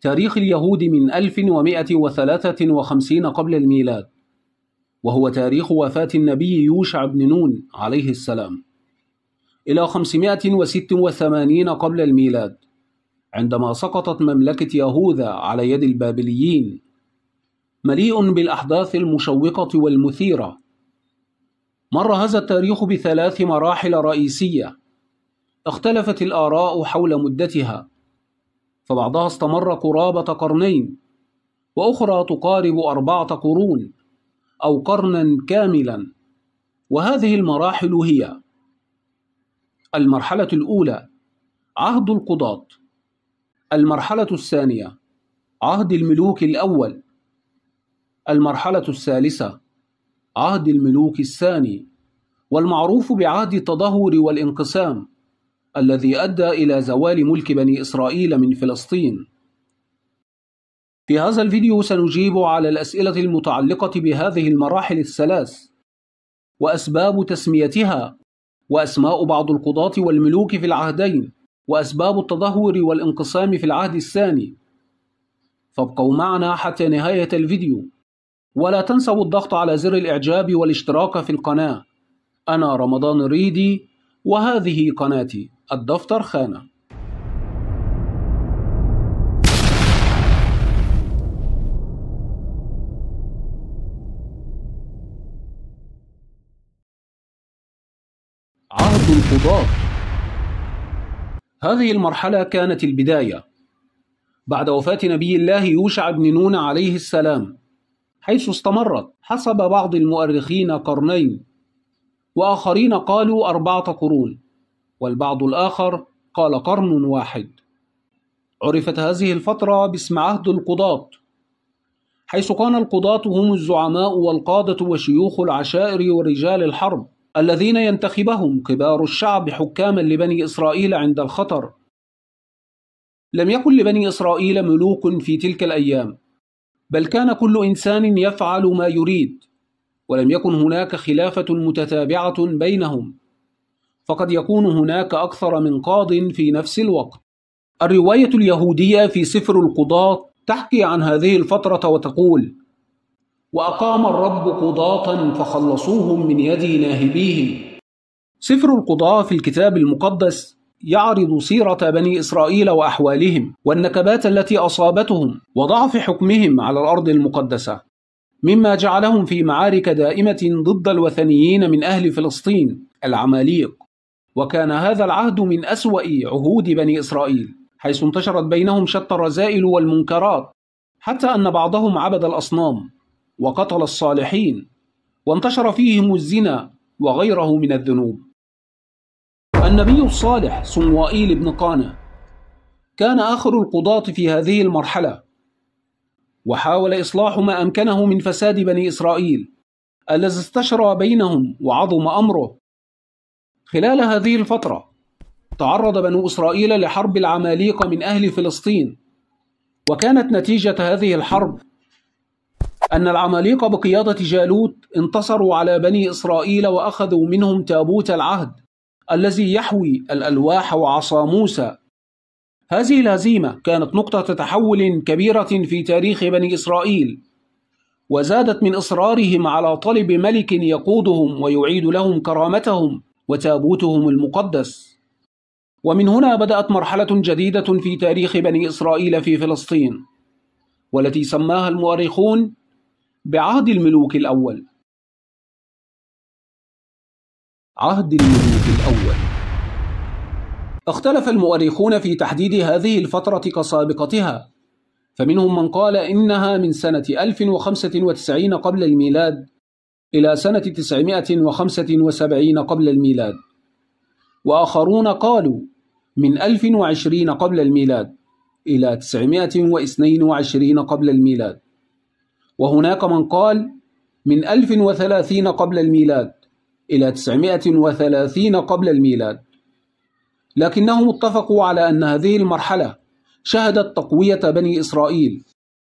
تاريخ اليهود من 1153 قبل الميلاد وهو تاريخ وفاة النبي يوشع بن نون عليه السلام إلى 586 قبل الميلاد عندما سقطت مملكة يهوذا على يد البابليين مليء بالأحداث المشوقة والمثيرة. مر هذا التاريخ بثلاث مراحل رئيسية اختلفت الآراء حول مدتها. فبعضها استمر قرابة قرنين وأخرى تقارب أربعة قرون أو قرنا كاملا. وهذه المراحل هي المرحلة الأولى عهد القضاة. المرحلة الثانية عهد الملوك الأول. المرحلة الثالثة عهد الملوك الثاني. والمعروف بعهد التدهور والانقسام. الذي أدى إلى زوال ملك بني إسرائيل من فلسطين. في هذا الفيديو سنجيب على الأسئلة المتعلقة بهذه المراحل الثلاث وأسباب تسميتها وأسماء بعض القضاة والملوك في العهدين وأسباب التدهور والانقسام في العهد الثاني. فابقوا معنا حتى نهاية الفيديو. ولا تنسوا الضغط على زر الإعجاب والاشتراك في القناة. أنا رمضان الريدي وهذه قناتي. الدفتر خانة. عهد القضاة. هذه المرحلة كانت البداية. بعد وفاة نبي الله يوشع بن نون عليه السلام حيث استمرت حسب بعض المؤرخين قرنين وآخرين قالوا أربعة قرون. والبعض الآخر قال قرن واحد. عرفت هذه الفترة باسم عهد القضاة حيث كان القضاة هم الزعماء والقادة وشيوخ العشائر ورجال الحرب الذين ينتخبهم كبار الشعب حكاما لبني إسرائيل عند الخطر. لم يكن لبني إسرائيل ملوك في تلك الأيام بل كان كل إنسان يفعل ما يريد ولم يكن هناك خلافة متتابعة بينهم. فقد يكون هناك أكثر من قاض في نفس الوقت. الرواية اليهودية في سفر القضاة تحكي عن هذه الفترة وتقول وأقام الرب قضاة فخلصوهم من يد ناهبيهم. سفر القضاة في الكتاب المقدس يعرض سيرة بني إسرائيل وأحوالهم والنكبات التي أصابتهم وضعف حكمهم على الأرض المقدسة مما جعلهم في معارك دائمة ضد الوثنيين من أهل فلسطين العماليق. وكان هذا العهد من أسوأ عهود بني إسرائيل حيث انتشرت بينهم شتى الرذائل والمنكرات حتى أن بعضهم عبد الأصنام وقتل الصالحين وانتشر فيهم الزنا وغيره من الذنوب. النبي الصالح صموائيل بن قانة كان آخر القضاة في هذه المرحلة وحاول إصلاح ما أمكنه من فساد بني إسرائيل الذي استشرى بينهم وعظم أمره. خلال هذه الفترة تعرض بنو إسرائيل لحرب العماليق من أهل فلسطين وكانت نتيجة هذه الحرب أن العماليق بقيادة جالوت انتصروا على بني إسرائيل وأخذوا منهم تابوت العهد الذي يحوي الألواح وعصا موسى. هذه الهزيمة كانت نقطة تحول كبيرة في تاريخ بني إسرائيل وزادت من إصرارهم على طلب ملك يقودهم ويعيد لهم كرامتهم وتابوتهم المقدس. ومن هنا بدأت مرحلة جديدة في تاريخ بني إسرائيل في فلسطين والتي سماها المؤرخون بعهد الملوك الأول. عهد الملوك الأول. اختلف المؤرخون في تحديد هذه الفترة كسابقتها فمنهم من قال إنها من سنة 1095 قبل الميلاد إلى سنة 975 قبل الميلاد. وآخرون قالوا من 1020 قبل الميلاد إلى 922 قبل الميلاد. وهناك من قال من 1030 قبل الميلاد إلى 930 قبل الميلاد. لكنهم اتفقوا على أن هذه المرحلة شهدت تقوية بني إسرائيل.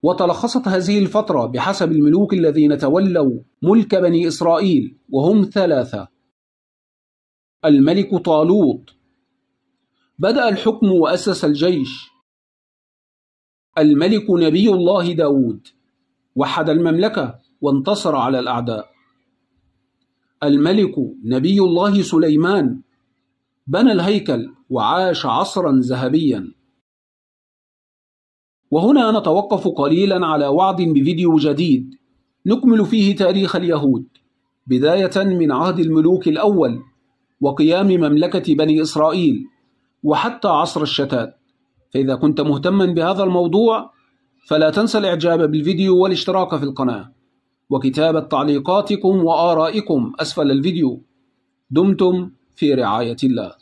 وتلخصت هذه الفترة بحسب الملوك الذين تولوا ملك بني إسرائيل وهم ثلاثة. الملك طالوت. بدأ الحكم وأسس الجيش. الملك نبي الله داود. وحد المملكة وانتصر على الأعداء. الملك نبي الله سليمان. بنى الهيكل وعاش عصرا ذهبيا. وهنا نتوقف قليلا على وعد بفيديو جديد نكمل فيه تاريخ اليهود بداية من عهد الملوك الأول وقيام مملكة بني إسرائيل وحتى عصر الشتات. فإذا كنت مهتما بهذا الموضوع فلا تنسى الإعجاب بالفيديو والاشتراك في القناة. وكتابة تعليقاتكم وآرائكم أسفل الفيديو. دمتم في رعاية الله.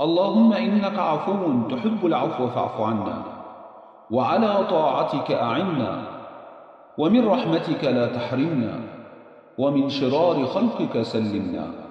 اللهم إنك عفو تحب العفو فاعف عنا. وعلى طاعتك أعنا ومن رحمتك لا تحرمنا ومن شرار خلقك سلمنا.